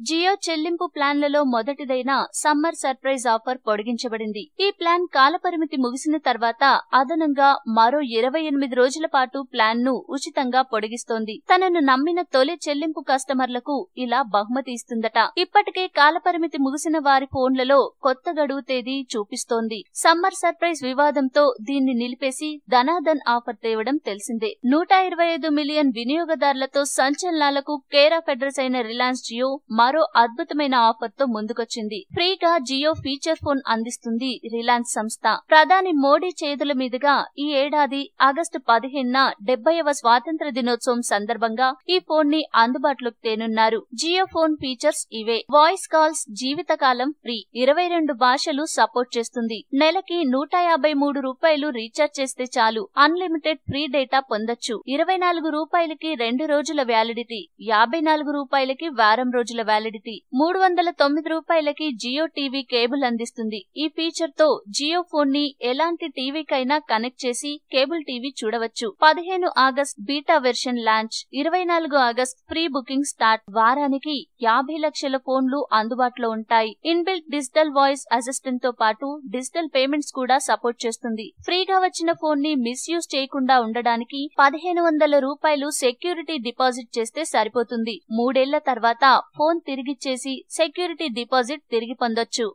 జియో చెల్లింపు ప్లాన్లలో మొదటిదైన సమ్మర్ సర్ప్రైజ్ ఆఫర్ పొడిగించబడింది. ఈ ప్లాన్ కాలపరిమితి ముగిసిన తర్వాత అదనంగా మరో ఇరవై ఎనిమిది రోజుల పాటు ప్లాన్ను ఉచితంగా పొడిగిస్తోంది. తనను నమ్మిన తొలి చెల్లింపు కస్టమర్లకు ఇలా బహుమతి ఇస్తుందట. ఇప్పటికే కాలపరిమితి ముగిసిన వారి ఫోన్లలో కొత్త గడువు తేదీ చూపిస్తోంది. సమ్మర్ సర్ప్రైజ్ వివాదంతో దీన్ని నిలిపేసి ధనాధన్ ఆఫర్ తేవడం తెలిసిందే. నూట ఇరవై ఐదు మిలియన్ వినియోగదారులతో సంచలనాలకు కేరా ఫెడరస్ అయిన రిలయన్స్ జియో మరో అద్భుతమైన ఆఫర్తో ముందుకొచ్చింది. ఫ్రీగా జియో ఫీచర్ ఫోన్ అందిస్తుంది రిలయన్స్ సంస్థ. ప్రధాని మోడీ చేతుల మీదుగా ఈ ఏడాది ఆగస్టు పదిహేనున డెబ్బైవ స్వాతంత్ర దినోత్సవం సందర్భంగా ఈ ఫోన్ని అందుబాటులోకి తేనున్నారు. జియో ఫోన్ ఫీచర్స్ ఇవే. వాయిస్ కాల్స్ జీవితకాలం ఫ్రీ. ఇరవై రెండు భాషలు సపోర్ట్ చేస్తుంది. నెలకి నూట యాభై మూడు రూపాయలు రీఛార్జ్ చేస్తే చాలు. అన్లిమిటెడ్ ఫ్రీ డేటా పొందొచ్చు. ఇరవై నాలుగు రూపాయలకి రెండు రోజుల వ్యాలిడిటీ యాభై నాలుగు రూపాయలకి వారం రోజుల వ్యాలిడిటీ మూడు వందల తొమ్మిది రూపాయలకి జియో టీవీ కేబుల్ అందిస్తుంది. ఈ ఫీచర్తో జియో ఫోన్ని ఎలాంటి టీవీకైనా కనెక్ట్ చేసి కేబుల్ టీవీ చూడవచ్చు. పదిహేను ఆగస్ట్ బీటా వెర్షన్ లాంచ్ ఇరవై నాలుగు ఆగస్ట్ ప్రీ బుకింగ్ స్టార్ట్ వారానికి యాభై లక్షల ఫోన్లు అందుబాటులో ఉంటాయి. ఇన్బిల్ట్ డిజిటల్ వాయిస్ అసిస్టెంట్తో పాటు డిజిటల్ పేమెంట్స్ కూడా సపోర్ట్ చేస్తుంది. ఫ్రీగా వచ్చిన ఫోన్ని మిస్యూజ్ చేయకుండా ఉండడానికి పదిహేను వందల రూపాయలు సెక్యూరిటీ డిపాజిట్ చేస్తే సరిపోతుంది. మూడేళ్ళ తర్వాత ఫోన్ తిరిగిచ్చేసి సెక్యూరిటీ డిపాజిట్ తిరిగి పొందొచ్చు.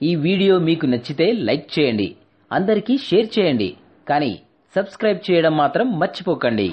ఈ వీడియో మీకు నచ్చితే లైక్ చేయండి. అందరికీ షేర్ చేయండి. కానీ సబ్స్క్రైబ్ చేయడం మాత్రం మర్చిపోకండి.